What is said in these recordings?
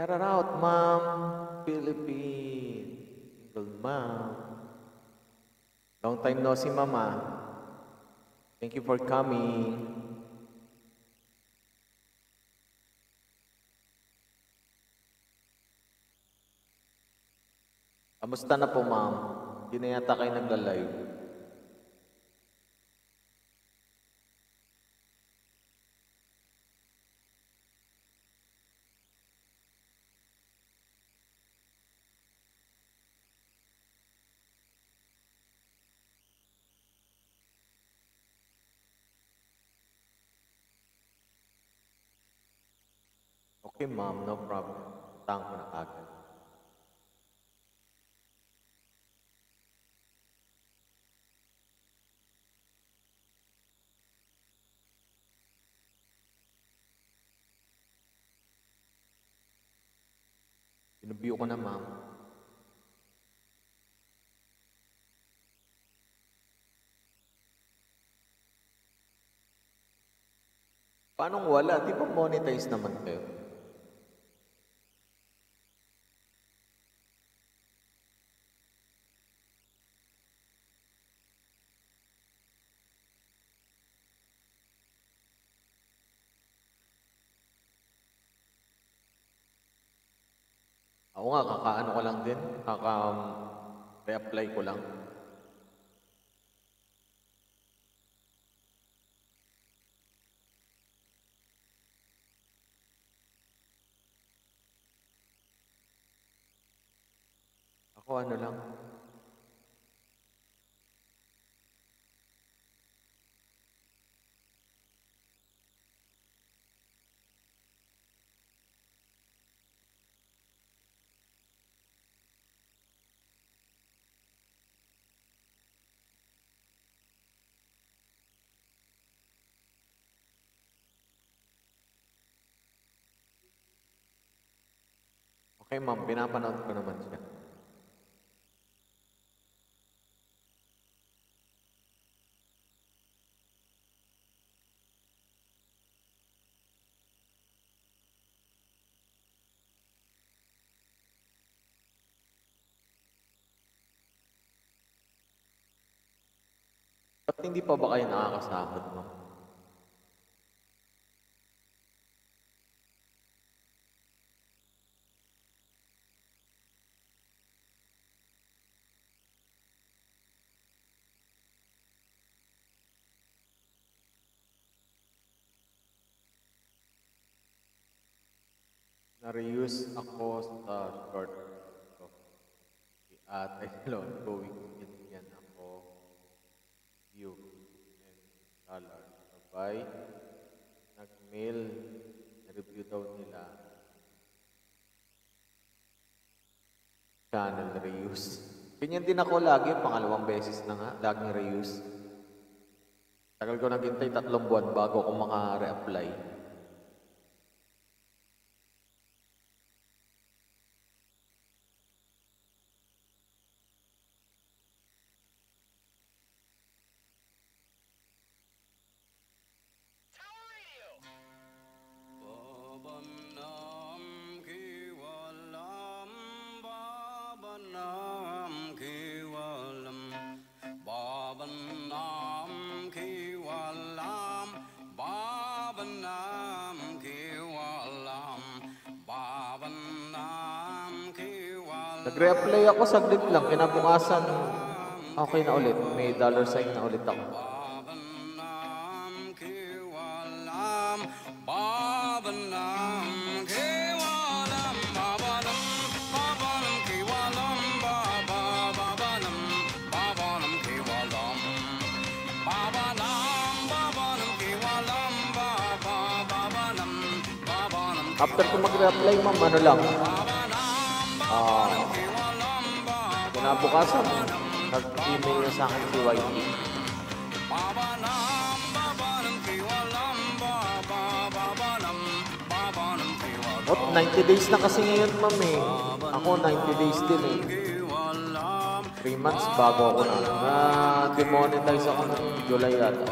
Shout out, Ma'am Philippine. Single Ma'am. Long time no see, Mama. Thank you for coming. Kamusta na po, Ma'am? Hindi na yata kayo nagla-live. Okay, Ma'am. No problem. Tang ko na agad. Binubyo ko na, Ma'am. Paano wala? Di ba monetize naman kayo? Ako nga, kakaano ko lang din. Kaka um, ko lang. Ako ano lang. Okay, ma'am. Pinapanood ko naman siya. Ba't hindi pa ba kayo nakakasahod, ma'am? Na-reuse ako sa short ko. Ate Lon going in yan ako. You and dollar. Sabay. Nag-mail. Na-review daw nila. Channel reuse. Ganyan din ako lagi. Pangalawang beses na nga. Laging reuse. Tagal ko naghintay tatlong buwan bago ako maka-reapply. Kinabukasan, okay na ulit. May dollar sign na ulit ako. After ko mag-reapply, ma'am, ano lang. Kinabukasan, nag-email na sa akin si YT. What, 90 days na kasi ngayon, ma'am eh. Ako, 90 days din eh. 3 months bago ako na. Na-demonetize ako ng July yata.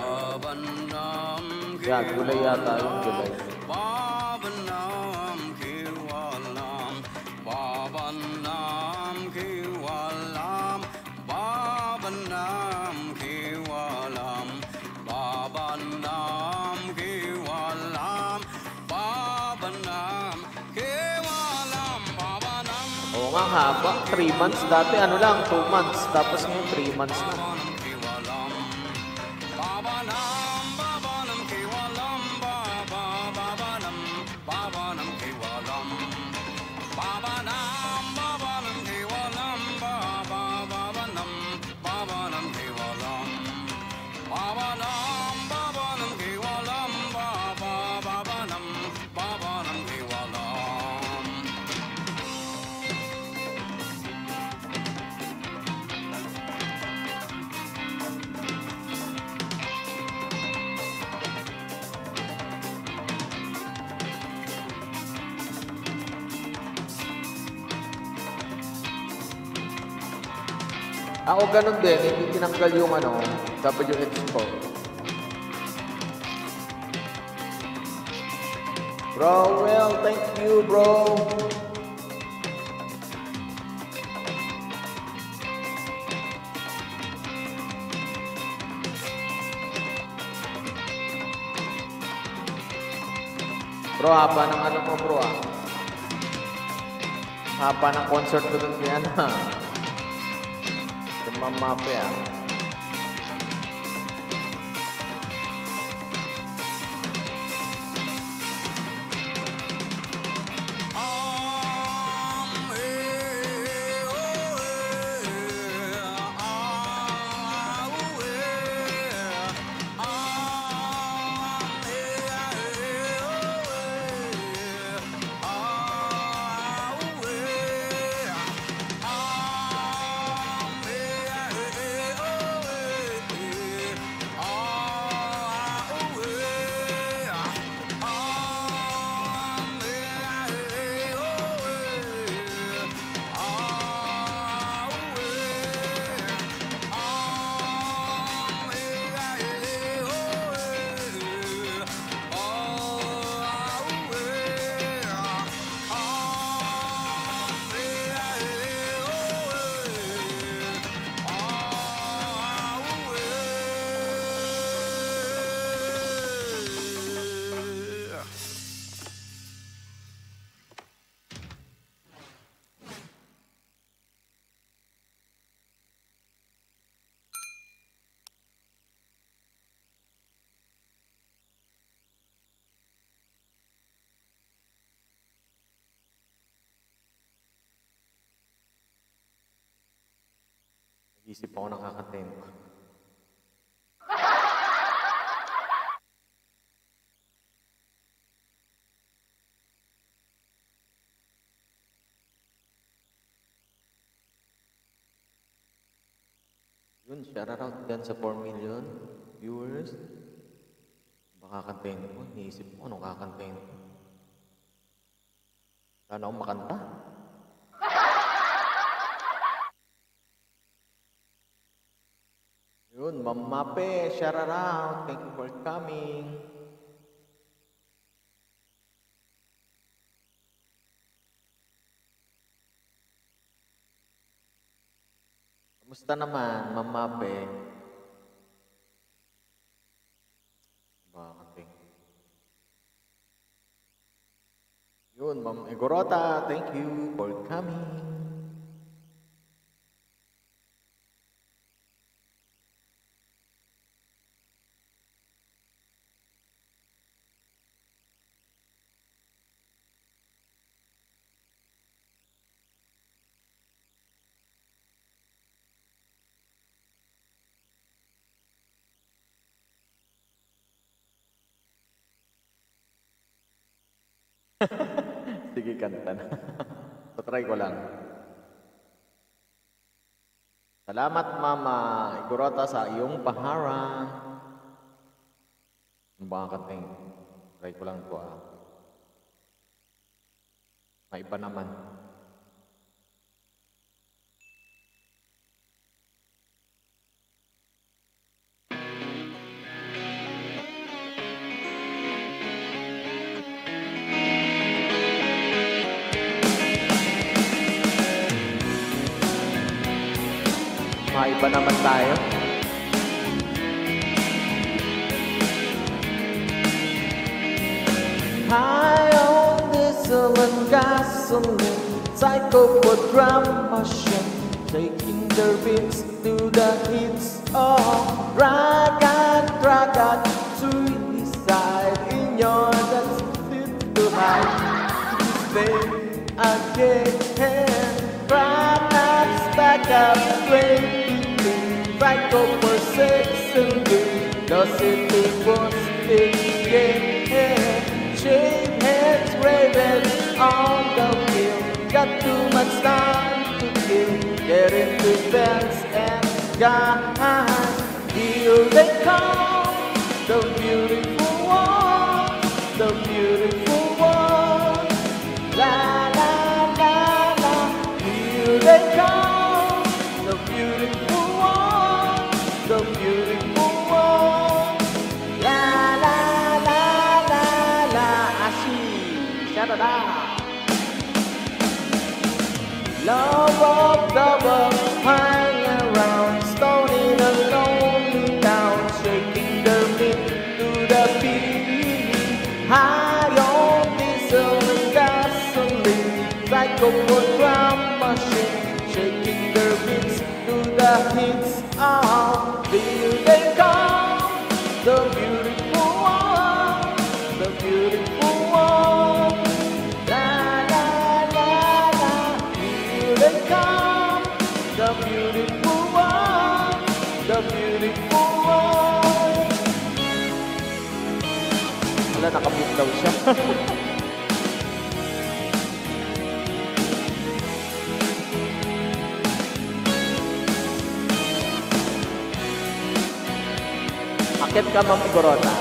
Yeah, July yata yung July. Haba. 3 months dati, ano lang, 2 months. Tapos ngayon, 3 months na. Ako ganun din, hindi tinanggal yung ano, WH ko. Bro, well, thank you, bro. Bro, haba ng ano mo, bro, ah. Haba ng concert ko dun kay ano, Mamma Mia. Isip ako nakakatent. Yun, shout out dyan sa 4 million viewers. Baka kantayin ko. Iniisip ko anong kakantayin ko. Sana akong makanta. Yun, Mamape, shout out. Thank you for coming. Kamusta naman, Mamape? Bakit eh? Yun, Ma'am Igorota, thank you for coming. Sige, kanta na. Patry ko lang. Salamat, Mama Igorota, sa iyong paharang. Ang baka. Try ko lang ito, ah. May iba naman. ba naman tayo? High on diesel and gasoline Psycho for machine Taking the rips to the hits of oh, Drag and drag and suicide In your dance to hide This day again Drag and back up. it was thinking. Shake heads, ravens on the field. Got too much time to kill. Get into fence and guys. Here they come. Akit ka, Ma'am Igorota.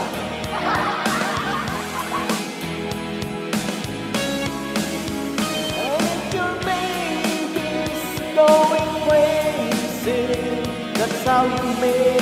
Going crazy, that's how you make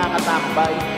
nakakatakbay.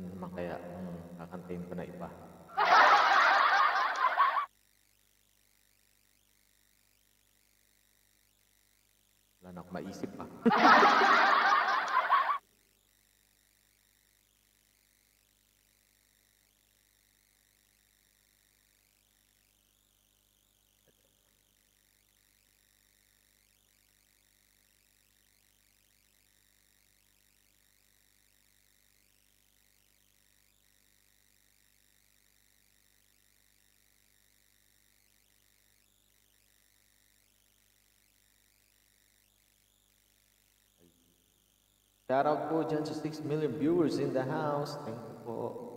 Ganun naman kaya mm, ang kakantahin ko na iba. Wala na akong maisip pa. Ah. Shout out Bojans to 6 million viewers in the house. Thank you for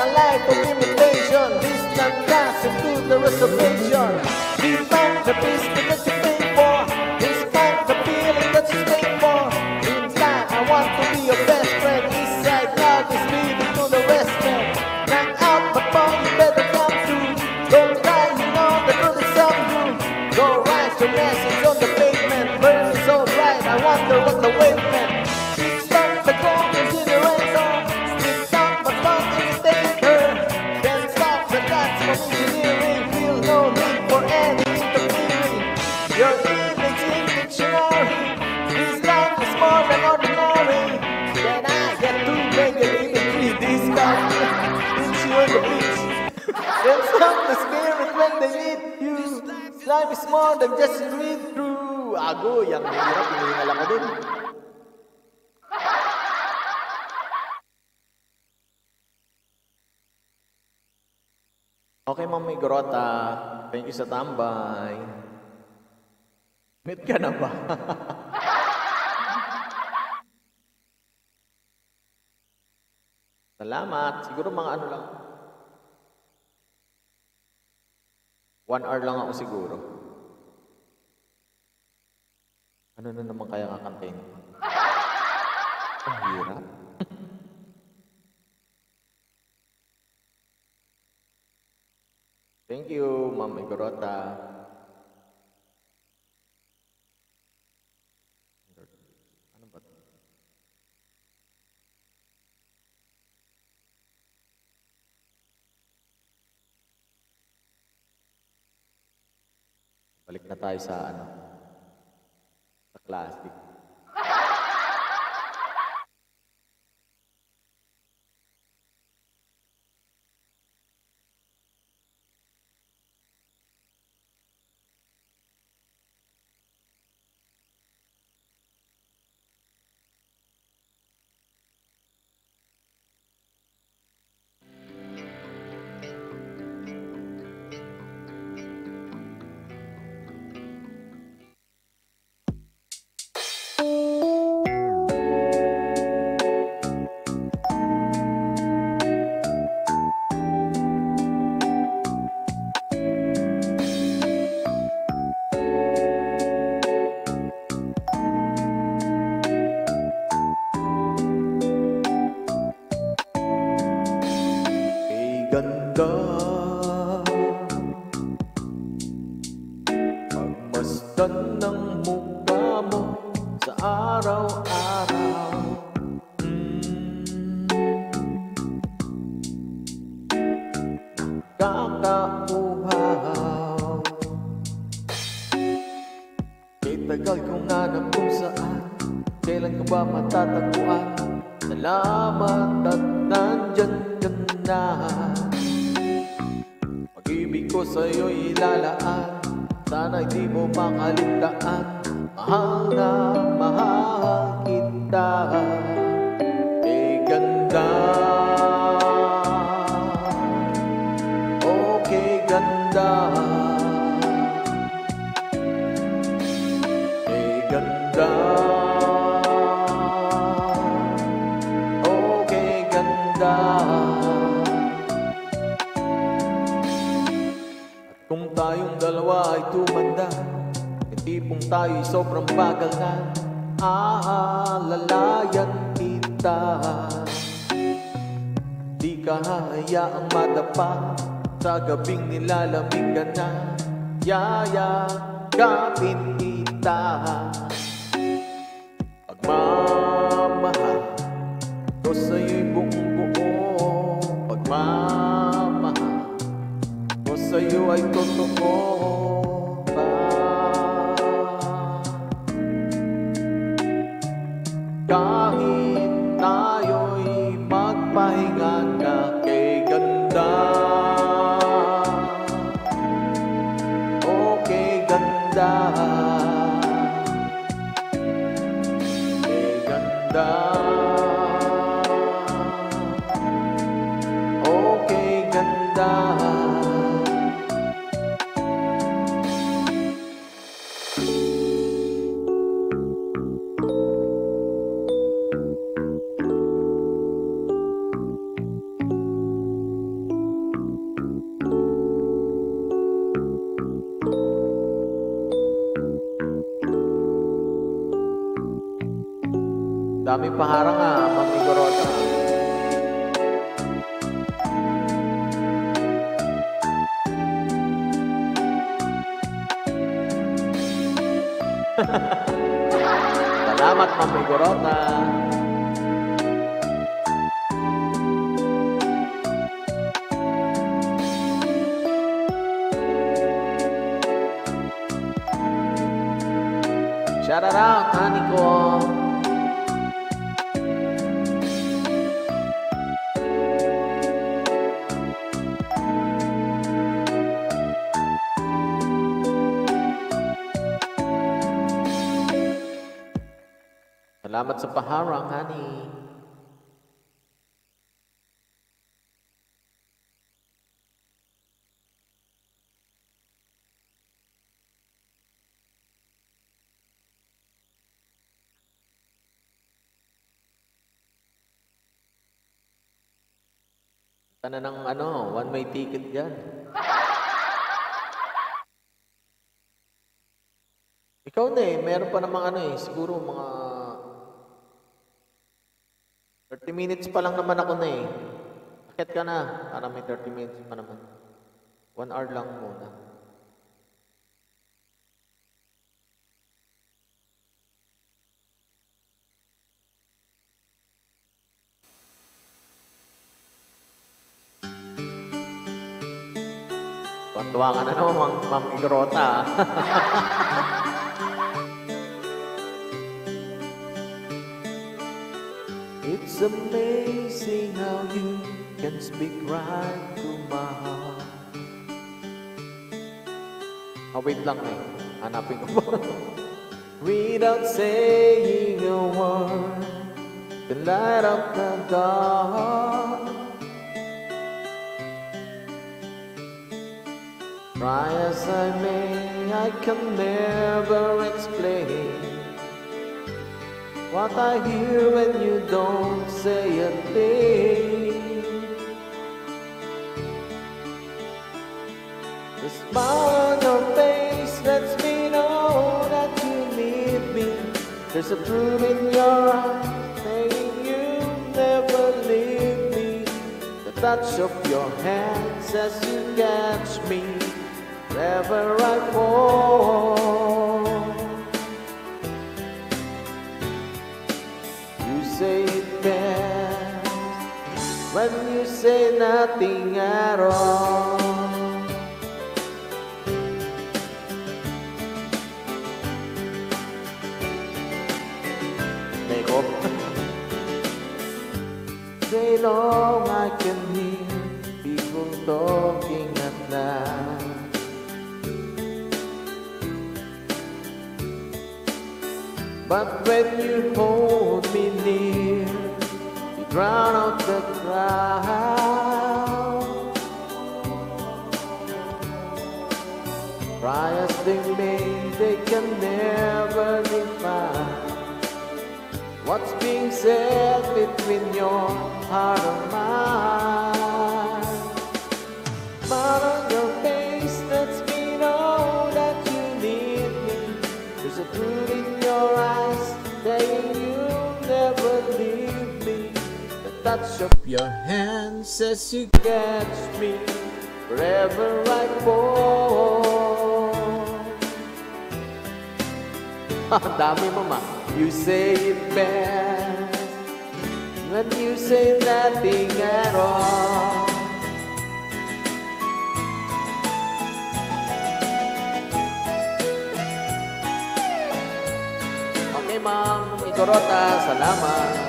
I like to Alegre, they meet you. Life is more than just read through. Ago, yung hirap, hinihingal ako dun. Okay, Ma'am Grota. Thank you sa tambay. Meet ka na ba? Salamat. Siguro mga ano lang. One hour lang ako siguro. Ano na naman kaya kakantayin ko? Ang hirap. Thank you, Ma'am Igorota. Balik na tayo sa ano? Sa classic. down. Daming paharang ah, Ma'am Igorota. Salamat, Ma'am Igorota. Paharang, honey. Sana ng ano, one-way ticket dyan. Ikaw na eh, meron pa namang ano eh, siguro mga 30 minutes pa lang naman ako na eh. Akit ka na, para may 30 minutes pa naman. One hour lang muna. Tuwa ka na naman, Ma'am Igrota. It's amazing how you can speak right to my heart. Ah, wait lang eh. Hanapin ko? Without saying a word, the light of the dark. Try as I may, I can never explain what I hear when you don't say a thing. The smile on your face lets me know that you need me. There's a truth in your eyes saying you never leave me. The touch of your hand says you catch me wherever I fall. When you say nothing at all. Make up. Day long I can hear people talking at night. But when you hold me near, drown out the crowd. As they may, they can never define what's being said between your heart and Touch your hands as you catch me wherever I fall. Dami mama. You say it best when you say nothing at all. Okay, ma'am. Ikorota, salamat.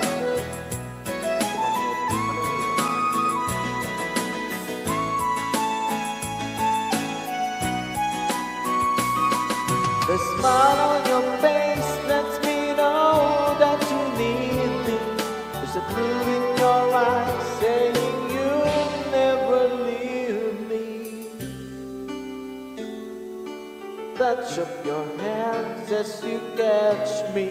Smile on your face lets me know that you need me. There's a truth in your eyes saying you'll never leave me. Touch of your hands as you catch me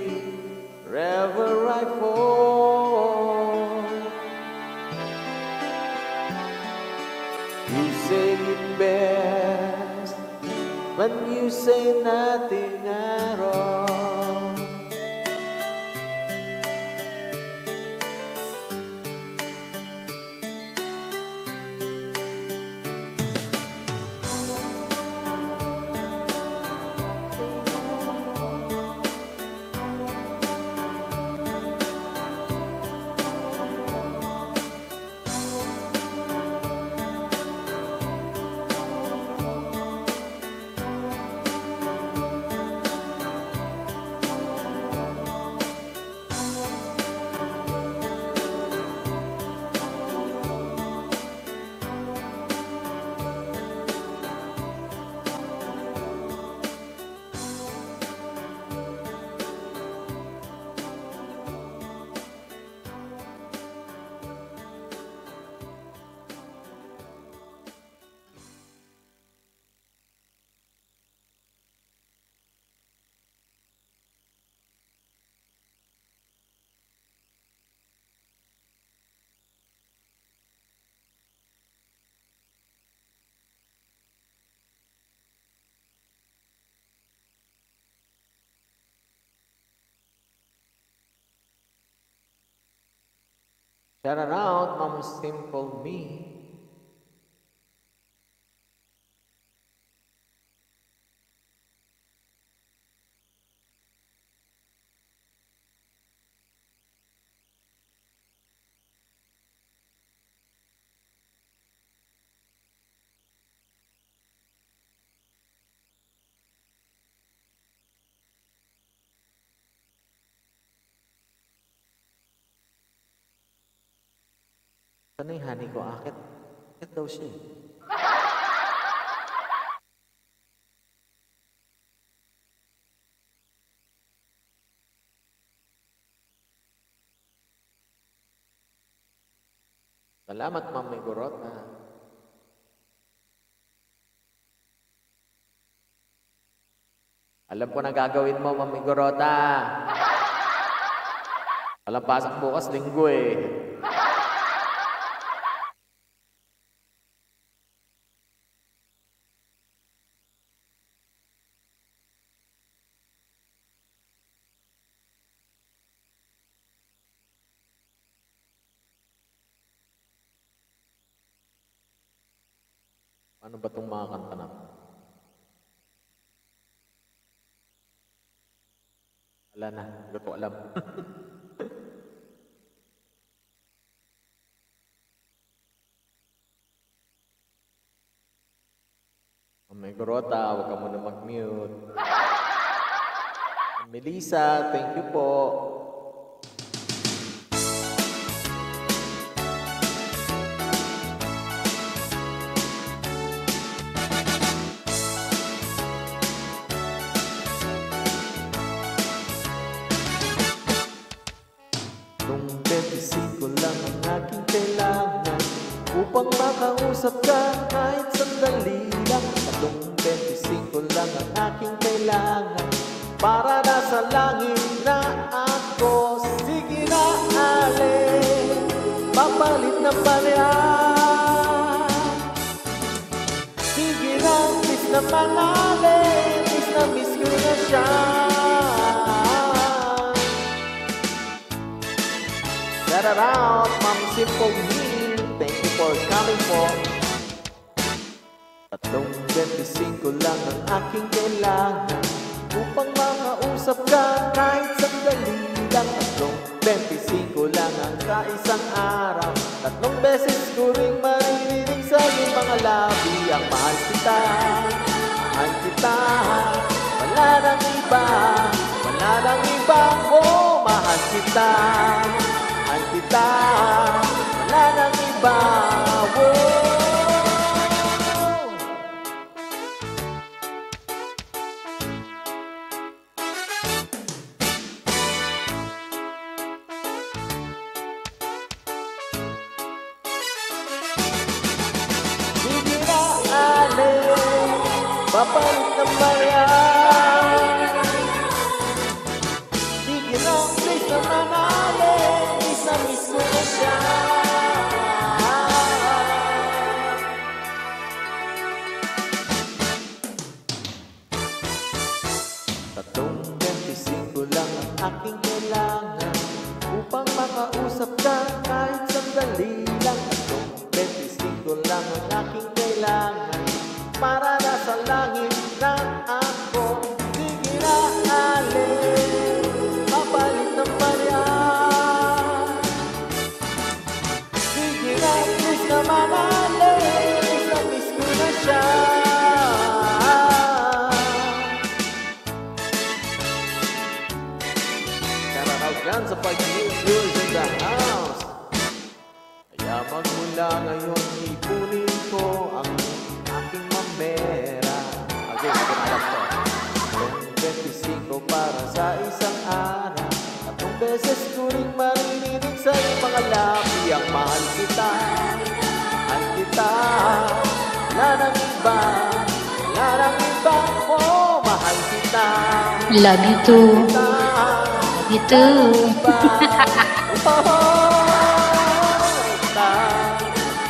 wherever I fall. You say it best when you say nothing Turn around, I'm simple me. Ano yung honey ko? Akit. Akit daw siya eh. Salamat, Ma'am Migorota. Alam ko na gagawin mo, Ma'am Migorota. Walang pasok bukas, linggo eh. Ano ba itong mga kanta na? to? Wala na, hindi ko alam. Oh my Gorota, huwag ka muna mag-mute. Melissa, thank you po. Makausap ka kahit sandali lang. Nung 25 lang ang aking kailangan. Para nasa langit na ako. Sige na alin Papalit na palayan Sige na, miss na pangalan. Miss na miss ko na siya. Shout it out, Ma'am Simple coming po. Tatlong 25 lang ang aking kailangan Upang makausap ka kahit sandali lang. Tatlong 25 lang ang sa isang araw. Tatlong beses ko rin maririnig sa iyong mga labi. Ang mahal kita, mahal kita. Wala nang iba, wala nang iba. Oh, mahal kita, mahal kita Wala nang iba, oh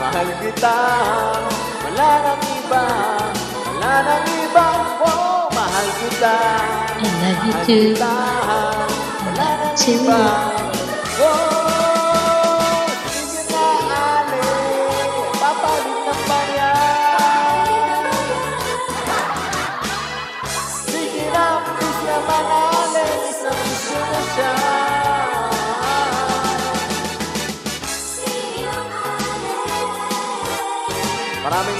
Mahal kita, wala nang iba, wala nang iba, oh, mahal kita. I love you Mahal too. kita, wala nang iba,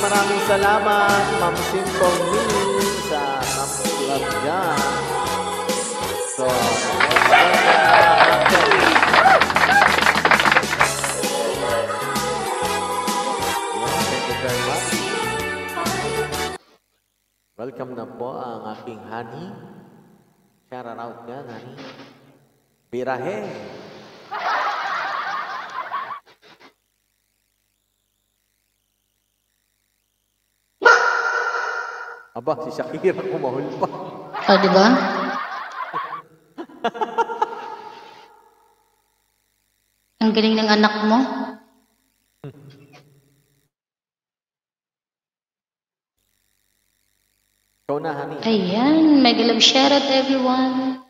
Maraming salamat, Ma'am Simple Mini, sa Ma'am Club. So. Welcome na po ang aking honey. Shout out yan, honey. Birahe. Aba, si Shakira kumahul pa. O, di ba? Ang galing ng anak mo. Ikaw na, honey. Ayan, mega love shoutout everyone.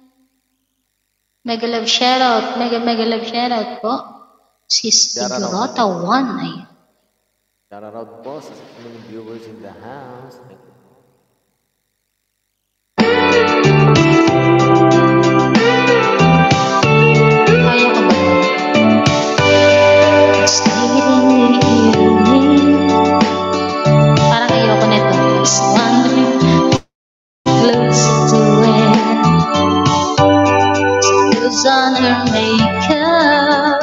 Mega love shoutout, mega mega love shoutout po. Sis. Igorota 1. Ayan. Shout out po sa mga viewers in the house. Thank her makeup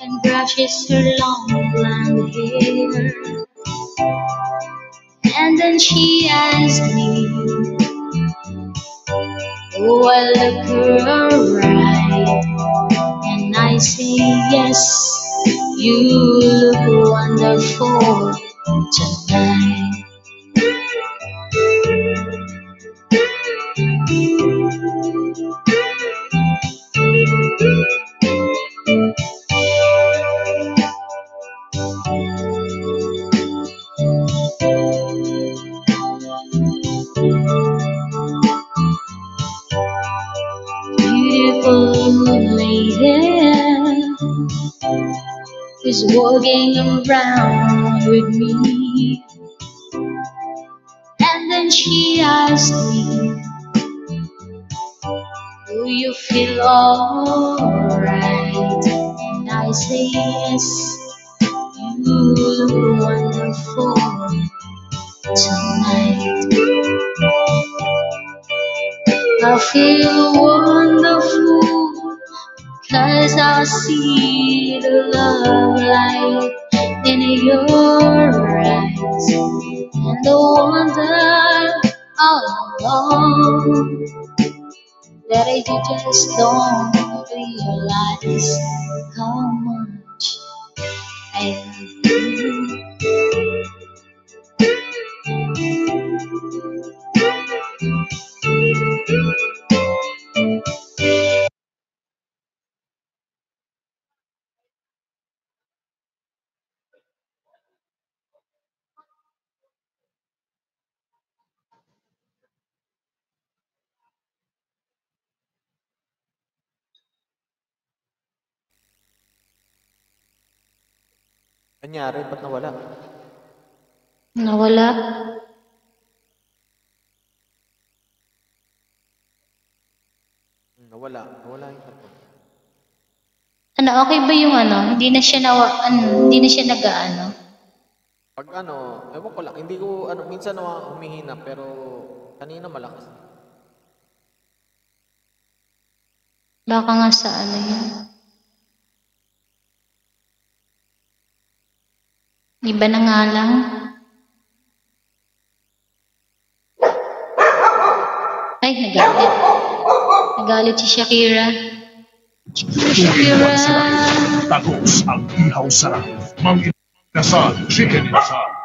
and brushes her long blonde hair. And then she asked me, Oh, I look her alright, and I say yes. You look wonderful tonight. Is walking around with me. And then she asked me, Do you feel alright? And I say yes, you look wonderful tonight. I feel wonderful Cause I see the love light in your eyes And the wonder all along. That I just don't realize how much I love you Anyari, ba't nawala? Nawala. Nawala. Nawala yung cellphone. Ano, okay ba yung ano? Hindi na siya nawa, ano, hindi na siya nag-ano. Pag ano, ewan ko lang, hindi ko, ano, minsan nawa humihina, pero kanina malakas. Baka nga sa ano yun. Iba na nga lang. Ay, nagalit. Nagalit si Shakira. Shakira. Tagos ang ihaw sarap. Mang inasal, chicken inasal.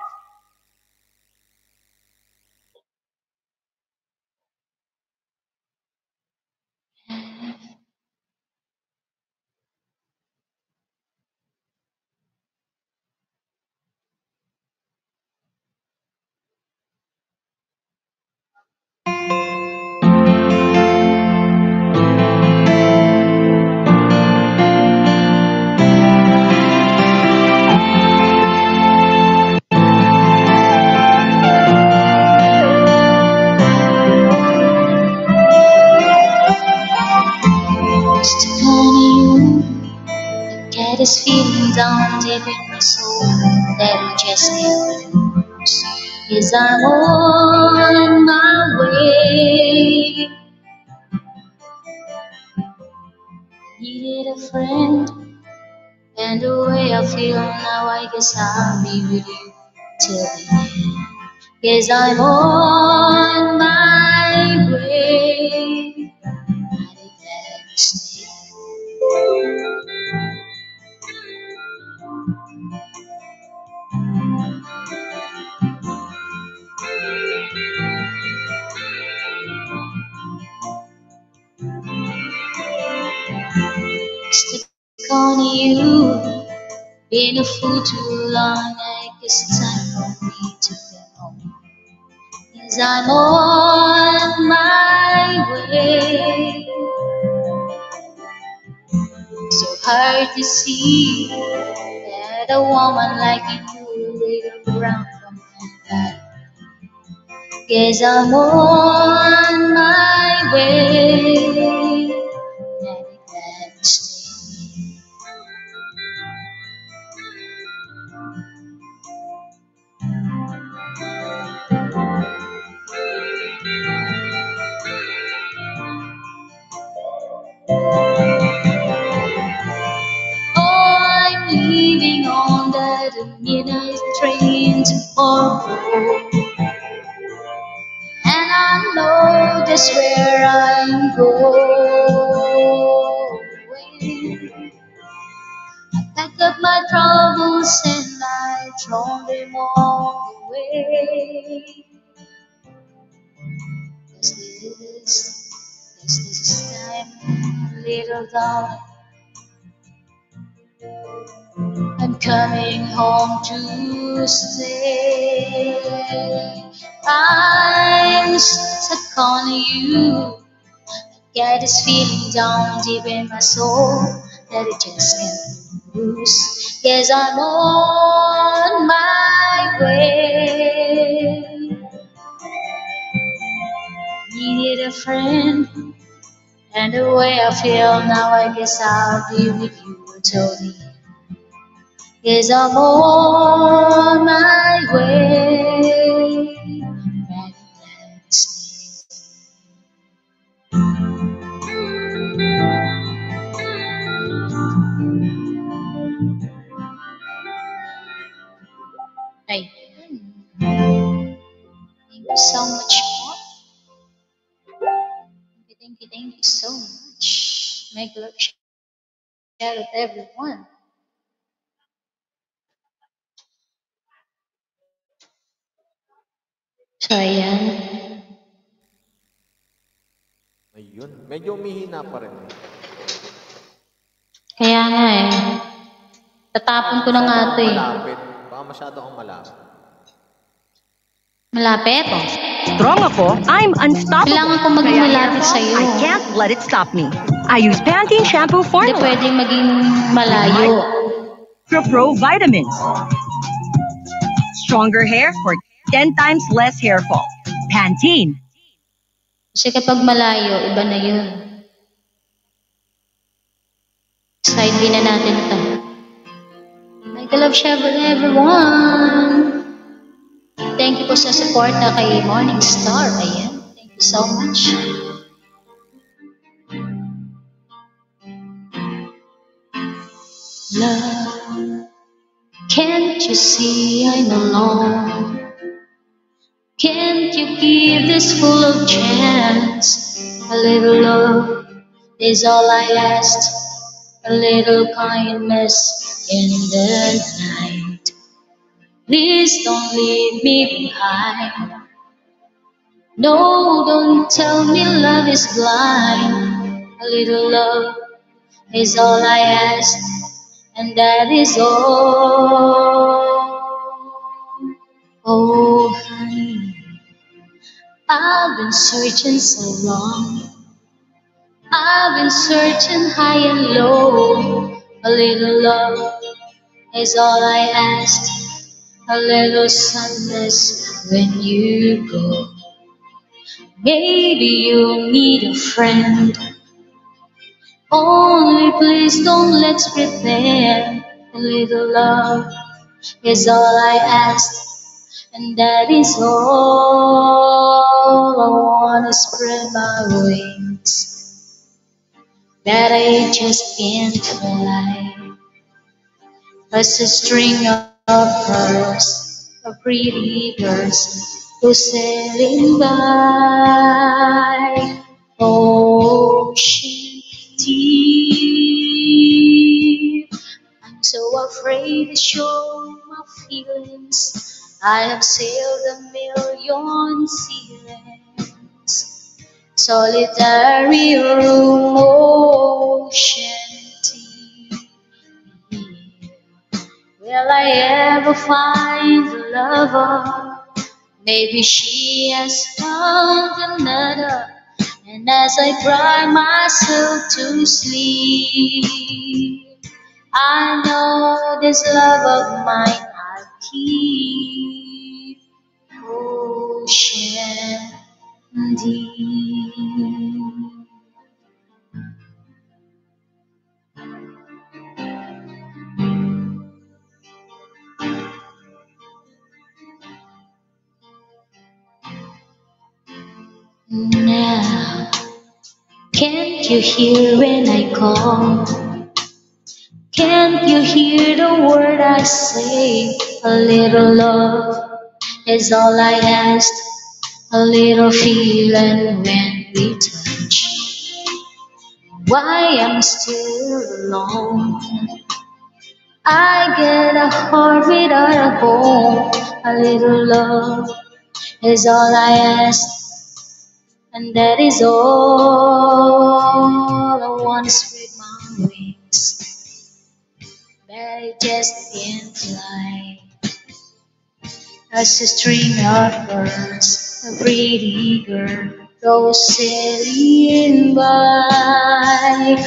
Yes, I'm on my way. Needed a friend, and the way I feel now, I guess I'll be with you till the end. I'm on my Been a fool too long. I guess it's time for me to go home. Yes, I'm on my way. So hard to see that a woman like you waiting around for my back. Guess I'm on home to stay. I'm stuck on you. Got this feeling down deep in my soul that it just can't lose. Yes, I'm on my way. Needed a friend, and the way I feel now, I guess I'll be with you till the end. Yes, I'm on my way. Right. Thank you so much thank you, thank you so much. Make love share with everyone. So, ayan. Ayun. Medyo umihina pa rin. Kaya nga eh. Tatapon ko na nga ito eh. Malapit. Baka masyado akong malapit. Malapit. Strong ako, I'm unstoppable. Kailangan ko maging Kaya malapit sa'yo. I can't let it stop me. I use Pantene shampoo Hindi formula. pwedeng maging malayo. Pro Pro vitamins. Stronger hair for 10 times less hair fall. Pantene. Kasi kapag malayo, iba na yun. Side B na natin ito. Mega love everyone! Thank you po sa support na kay Morningstar. Ayan. Thank you so much. Love, can't you see I'm alone? Can't you give this full of chance? A little love is all I asked. A little kindness in the night. Please don't leave me behind. No, don't tell me love is blind. A little love is all I asked, and that is all. Oh, I've been searching so long. I've been searching high and low. A little love is all I asked. A little sadness when you go. Maybe you'll need a friend. Only please don't let's pretend a little love is all I ask, and that is all. I wanna spread my wings that I just can't fly. As a string of pearls, of pretty girls who sailing by oh, ocean deep. I'm so afraid to show my feelings. I have sailed a million seas, solitary room, ocean deep. Will I ever find a lover? Maybe she has found another. And as I cry myself to sleep, I know this love of mine you hear when I call? Can't you hear the word I say? A little love is all I ask. A little feeling when we touch. Why am I'm still alone. I get a heart without a home. A little love is all I ask. And that is all I want to spread my wings. But I just can't fly. As a string of birds, a pretty girl goes sailing by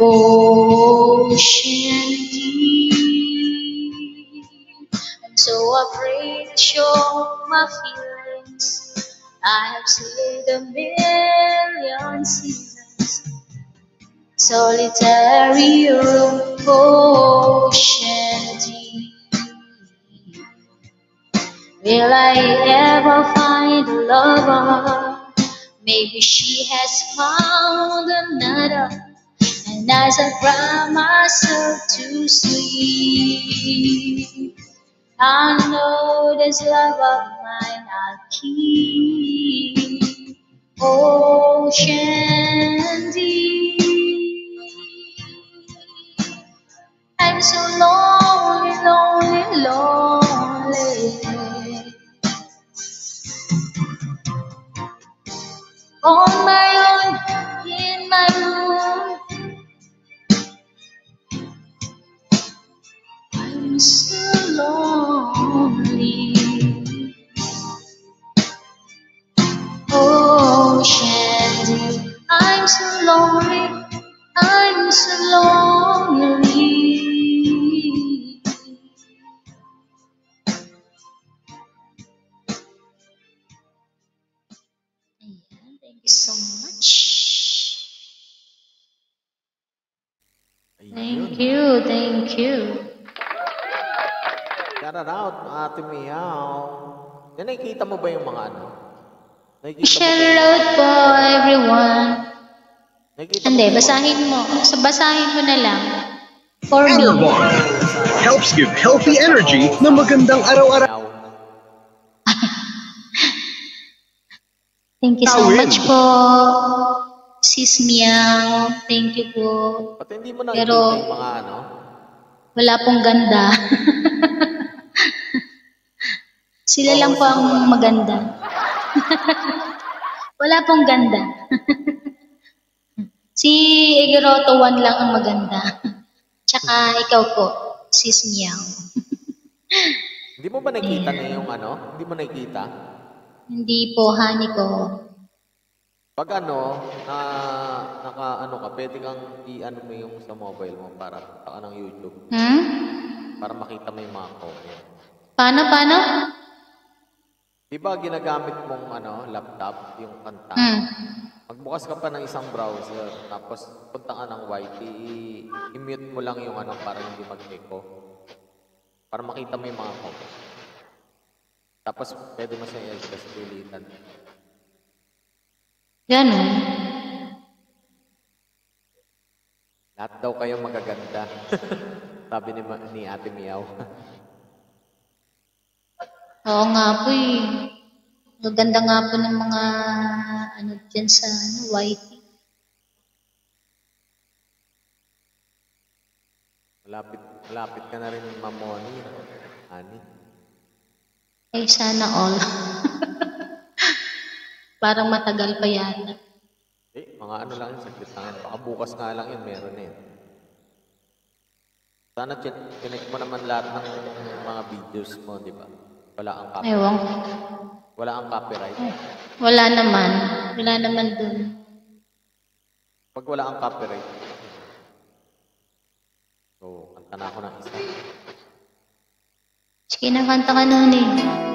ocean deep. I'm so afraid to show my feelings. I have sailed a million seasons, solitary room, ocean deep. Will I ever find a lover? Maybe she has found another. And as I cry myself to sleep, I know this love of mine I'll keep. Ocean deep. I'm so lonely, lonely, lonely. On my I'm so lonely. I'm so lonely. Ayan, thank you so much. Thank you, thank you. Shout out, Ate Meow. Yan, nakikita mo ba yung mga ano? Nakikita mo ba yung- out po everyone. Nakikita Hindi, mo ba basahin mo. So, basahin mo na lang. For me. Enervon helps give healthy energy na magandang araw-araw. Thank you so much po. Sis Meow. Thank you po. Pati hindi mo nakikita Pero- yung mga ano? Wala pong ganda. Sila lang po ang maganda. Wala pong ganda. si Egeroto 1 lang ang maganda. Tsaka ikaw po, sis Meow. Hindi mo ba nakikita na yung ano? Hindi mo nakikita? Hindi po, honey ko. Pag ano, na, naka ano ka, pwede kang i-ano mo yung sa mobile mo para ka ng YouTube. Hmm? Para makita mo yung mga comment. Paano, paano? Di ba ginagamit mong ano, laptop, yung kanta? Hmm. Magbukas ka pa ng isang browser, tapos punta ka ng YT, i-mute mo lang yung ano para hindi mag-echo. Para makita mo yung mga comments. Tapos pwede mo siya i-adjust pilitan. Ganon. Lahat daw kayo magaganda. Sabi ni, ni Ate Miao. Oo nga po eh. Maganda nga po ng mga ano dyan sa ano, YT. malapit, malapit ka na rin Ma'am Moni. Ani. Eh, sana all. Parang matagal pa yata. Eh, mga ano lang yun, saglit lang. Baka bukas nga lang yun, meron yun. Sana chin- connect mo naman lahat ng mga videos mo, di ba? Wala ang copyright. Ewan. Wala ang copyright. Wala naman. Wala naman dun. Pag wala ang copyright. So, kanta na ako ng isa. Sige na, kanta ka nun eh.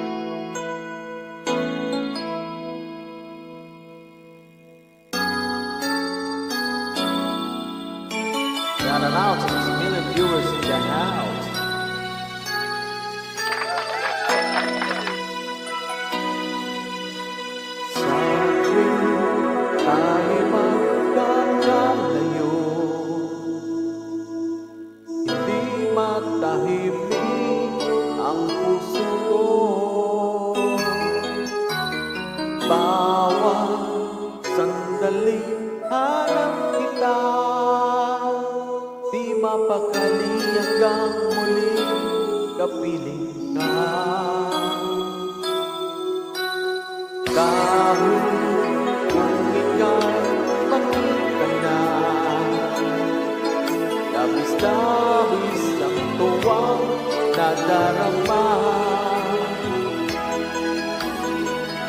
Nadarama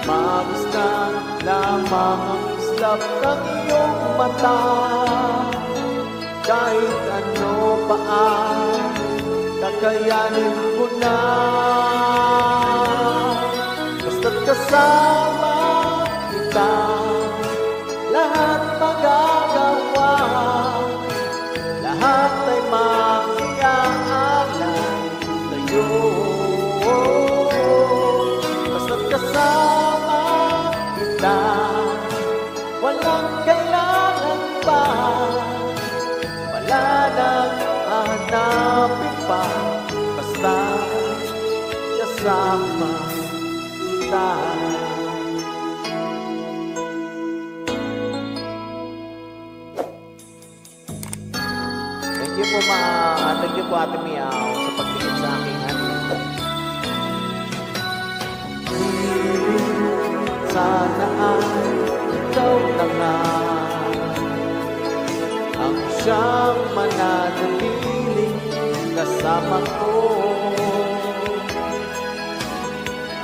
Magusta lamang ang islap ng iyong mata. Kahit ano pa ang kakayanin ko na. Basta't kasama kita po Ate Miao sa pagtigil sa aking ano. Sana ay ikaw na nga ang siyang mananatiling kasama ko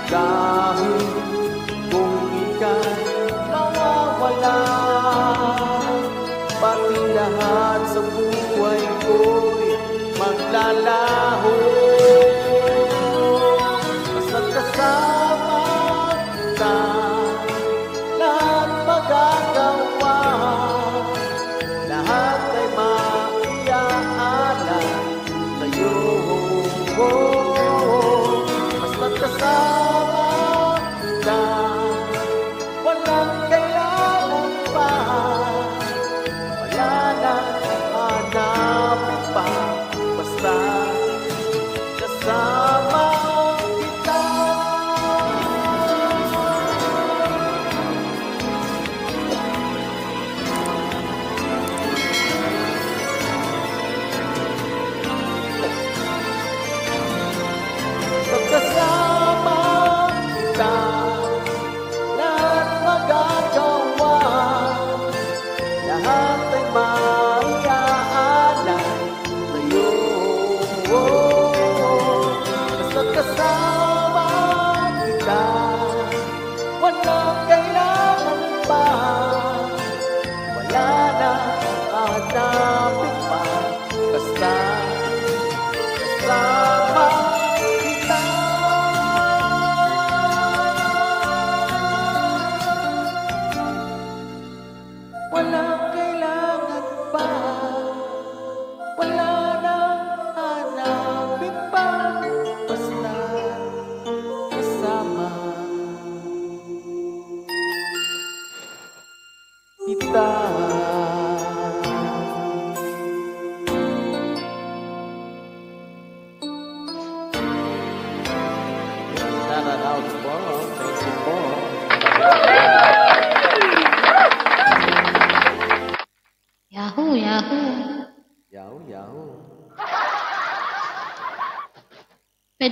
Dahil la la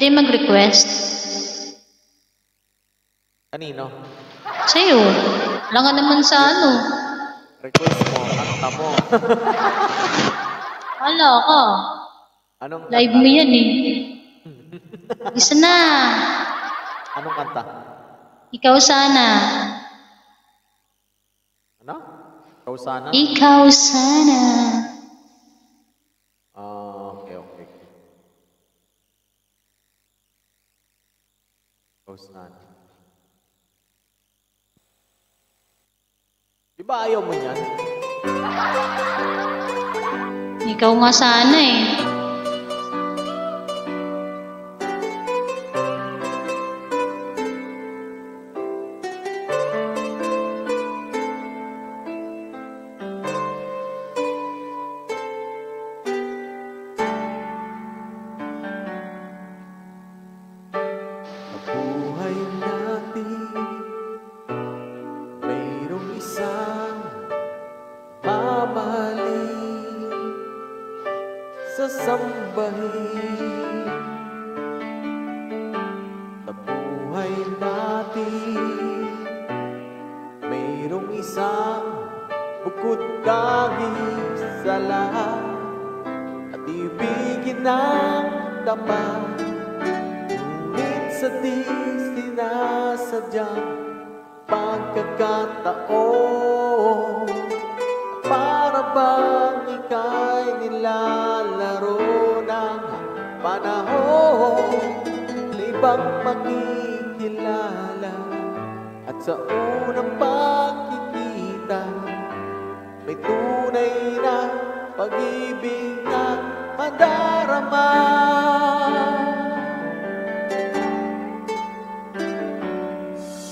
Pwede mag-request. Kanino? Sa'yo. Wala ka naman sa ano. Request mo, kanta mo. Wala ka. Anong Live kanta? mo yan eh. Isa na. Anong kanta? Ikaw sana. Ano? Ikaw sana? Ikaw sana. Ah, okay, okay. Sana. Di ba ayaw mo yan? Ikaw nga sana eh.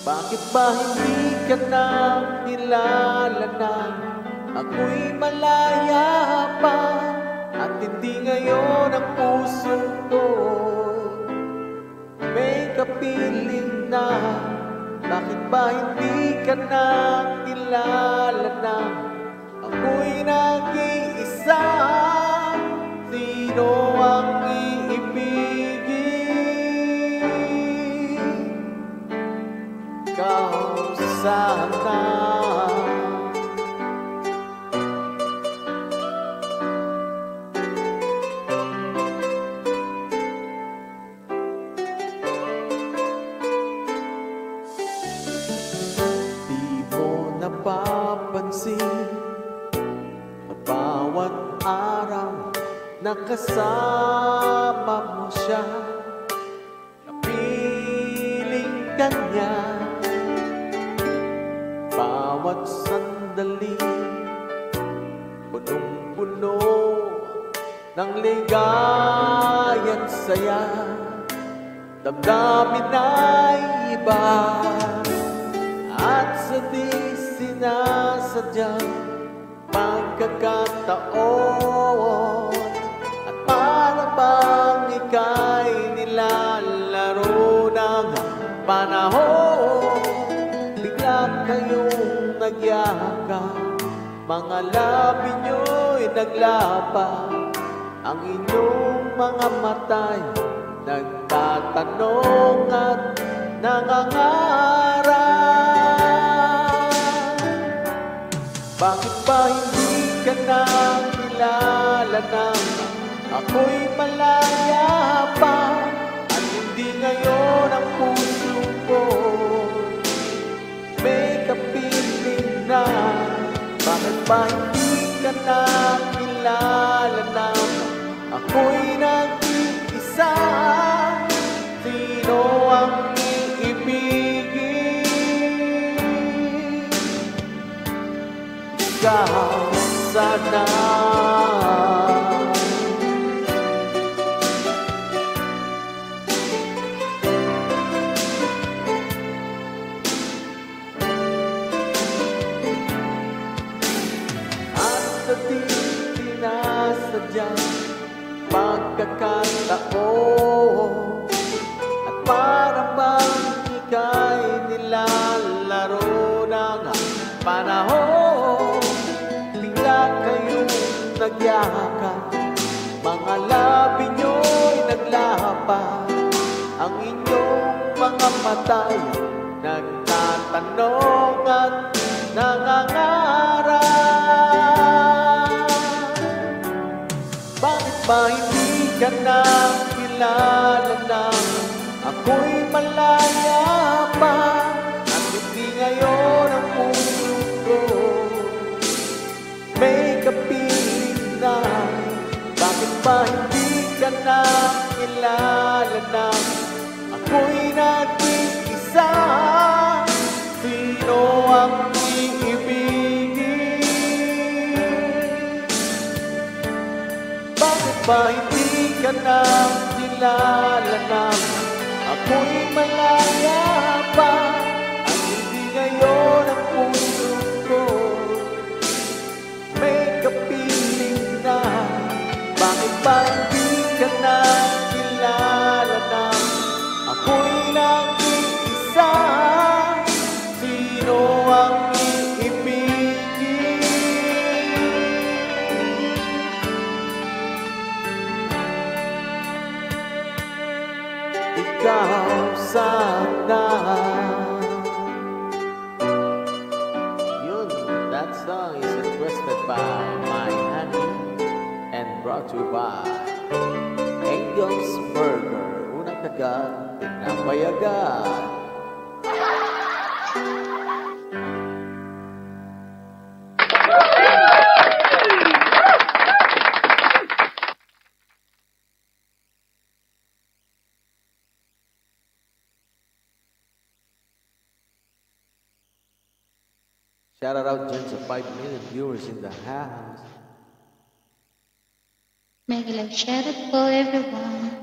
Bakit ba hindi ka na kilala na Ako'y malaya pa At hindi ngayon ang puso ko? May kapiling na Bakit ba hindi ka na kilala na Ako'y nag-iisa? Sino sun naglapa Ang inyong mga matay Nagtatanong at nangangarap Bakit ba hindi ka na kilala nang Ako'y malaya pa At hindi ngayon ang puso ko? May kapiling na Bakit ba hindi ka na kilala nang Ako'y nag-iisa Sino ang iibigin? Ikaw sana pagkakataon At para bang ika'y nilalaro ng panahon Bigla kayong nagyakap. Mga labi nyo'y naglapa Ang inyong mga matay Nagtatanong at nangangarap Bakit ba hindi ka na kilala na Ako'y malaya pa At hindi ngayon ang puso ko May kapiling na Bakit ba hindi ka na kilala na Ako'y nag-iisa? Sino ang iibigin? Bakit ba hindi ka na kilala na Ako'y malaya pa At hindi ngayon ang puso sana Yun, that song is requested by my honey and brought to you by Angel's Burger. Unang taga, pinapayagan Shout out dyan sa 5 million viewers in the house. Make like shout out for everyone.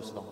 tous.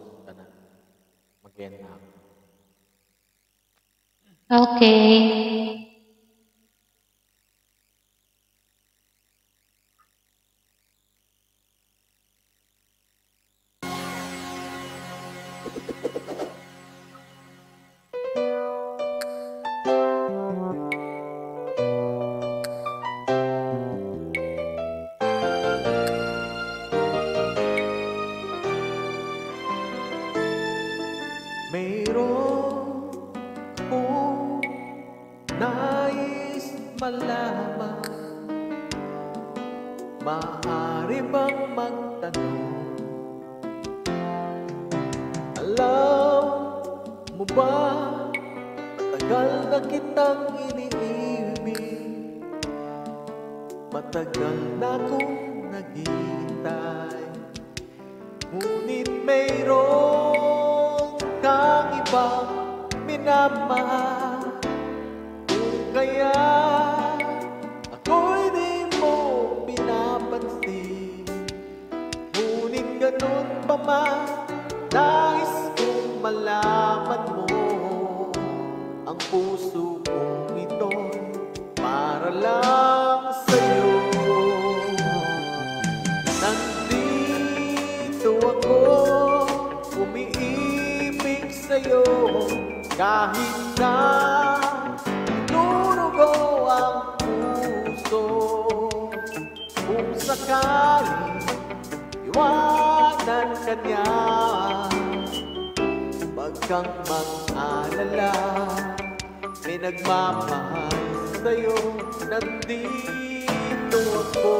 May nagmamahal sa'yo Nandito ako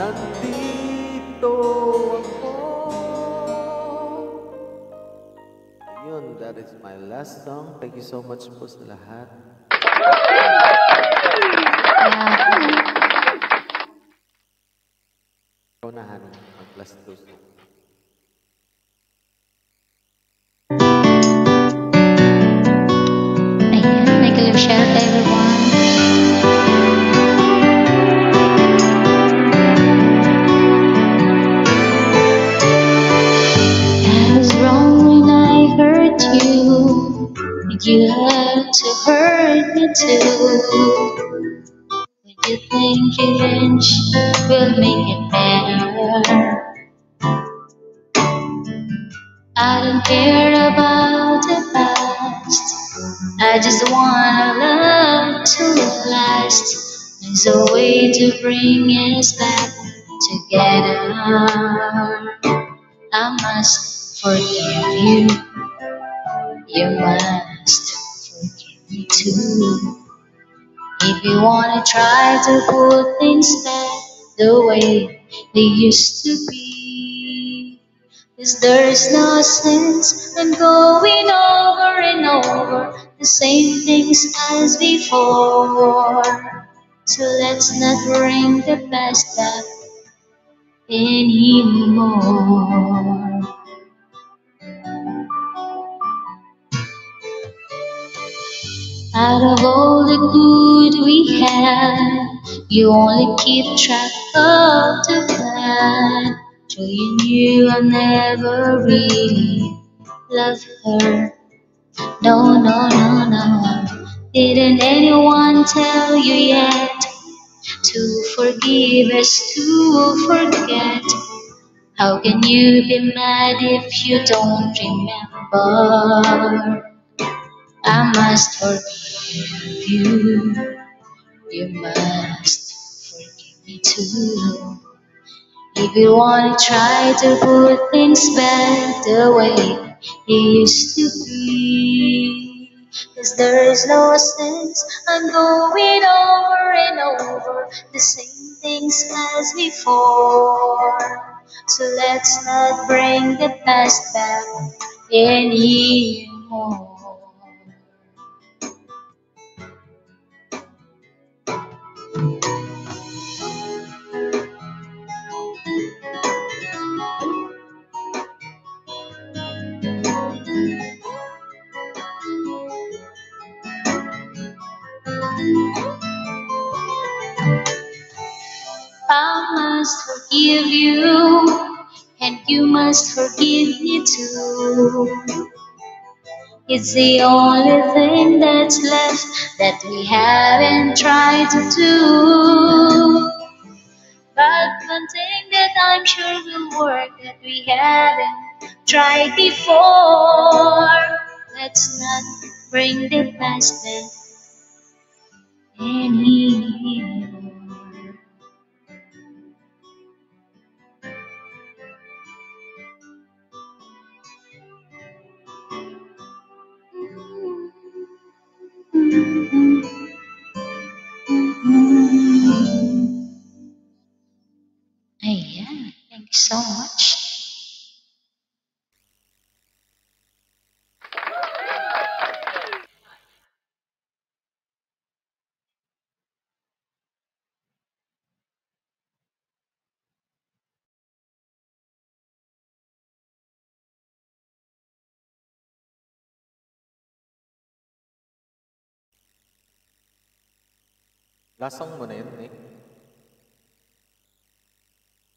Nandito ako. Yun, that is my last song. Thank you so much po sa lahat. Ikaw na, honey. Mag-last two song. Care about the past. I just want our love to last. There's a way to bring us back together. I must forgive you. You must forgive me too. If you wanna try to put things back the way they used to be. Cause there's no sense in going over and over the same things as before. So let's not bring the past back anymore. Out of all the good we had, you only keep track of the bad. So you knew I never really loved her. No, no, no, no. Didn't anyone tell you yet to forgive us to forget? How can you be mad if you don't remember? I must forgive you. You must forgive me too. If you wanna try to put things back the way they used to be. Cause there is no sense I'm going over and over the same things as before. So let's not bring the past back anymore. Must forgive you, and you must forgive me too. It's the only thing that's left that we haven't tried to do. But one thing that I'm sure will work that we haven't tried before. Let's not bring the past back anymore. So much. Last song mo na yun, Nick.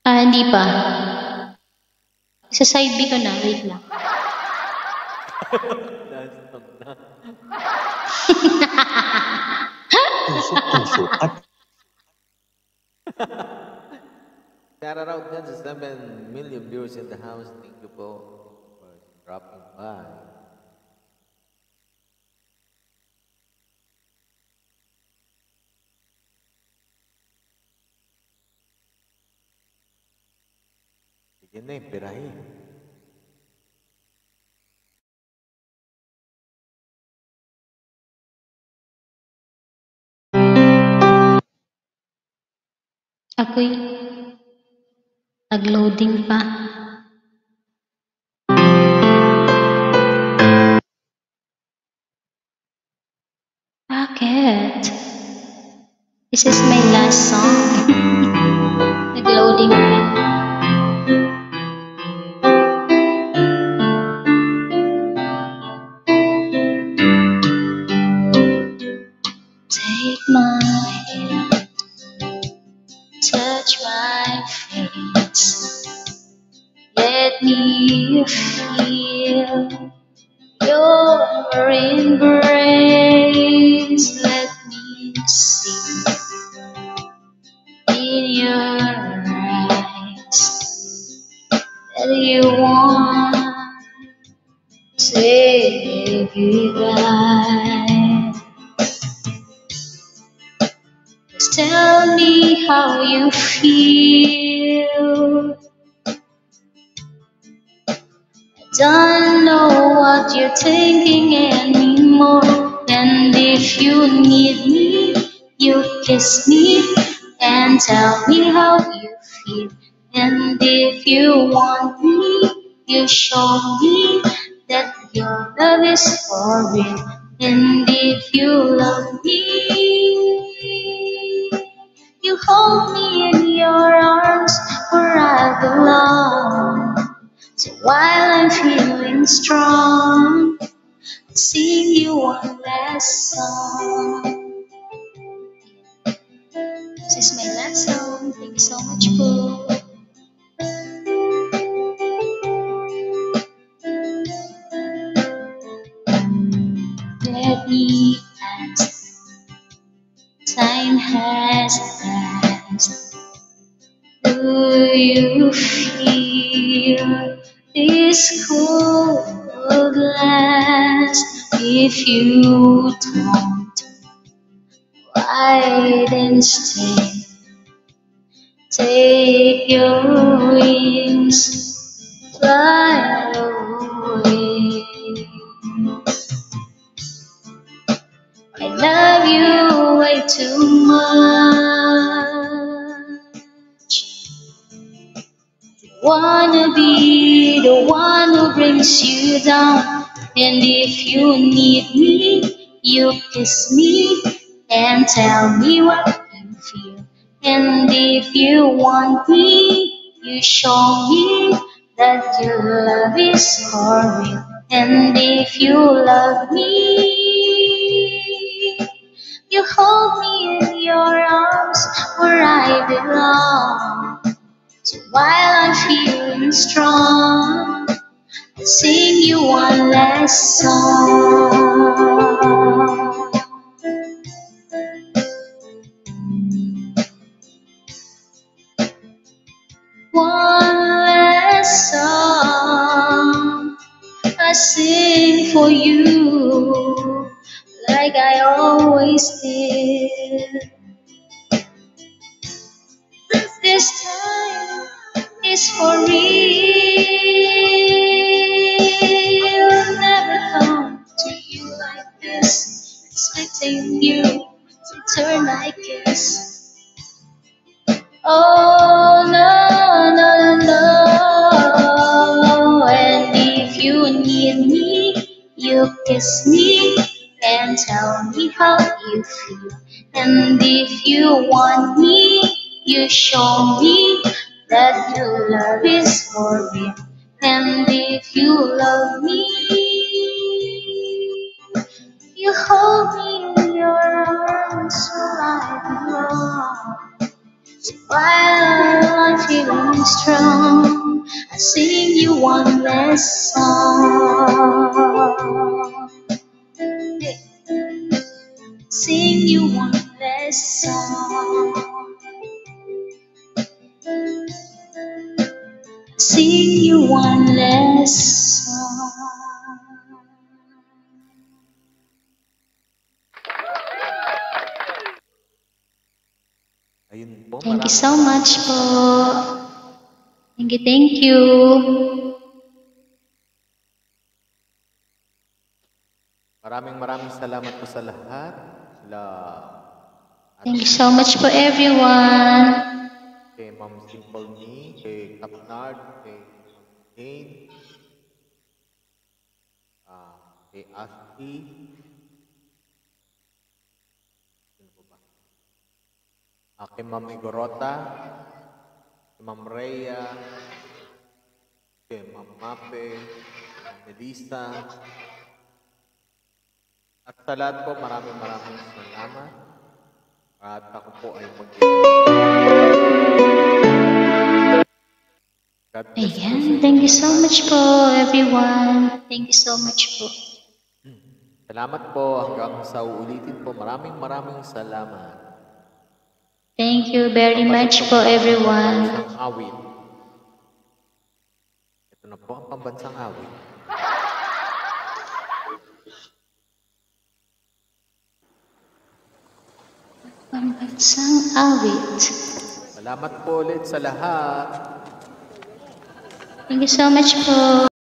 Ah, hindi pa. Sa side B ko na. Wait lang. Puso-puso at Shout out dyan sa 7 million viewers in the house. Thank you po for dropping by. tiene Ibrahim. ako'y nagloading pa. Bakit? This is my last song. your eyes that you want to say goodbye. Just tell me how you feel. I don't know what you're thinking anymore, and if you need me, you kiss me and tell me how you feel. And if you want me, you show me that your love is for real. And if you love me, you hold me in your arms where I belong. So while I'm feeling strong, I'll sing you one last song. This is my last song. Thank you so much po. Let me ask. Time has passed. Do you feel this cold glass? If you don't silence take, take your wings, fly away. I love you way too much. You wanna be the one who brings you down, and if you need me, you kiss me and tell me what you feel. And if you want me, you show me that your love is for real. And if you love me, you hold me in your arms where I belong. So while I'm feeling strong, I'll sing you one last song. song I sing for you like I always did. This time is for real. sneak and tell me how you feel. And if you want me, you show me that your love is for me. And if you love me, you hold me in your arms so I belong. So I love you strong. I sing you one last song. Sing you one last song. Sing you one last song. Thank you so much po. Thank you, thank you. Maraming maraming salamat po sa lahat. Sila Thank you so much po everyone. Kay Ma'am Simple Ni, kay Kapnard, kay Jane, uh, kay Asti, uh, kay Ma'am Igorota, Rhea, kay Ma'am Mape, Ma'am Melissa, at sa lahat po, maraming maraming salamat. At ako po ay mag Ayan, thank you so much po, everyone. Thank you so much po. Salamat po hanggang sa uulitin po. Maraming maraming salamat. Thank you very much po, everyone. Awit. Ito na po ang pambansang awit. Pambansang awit. Salamat po ulit sa lahat. Thank you so much po.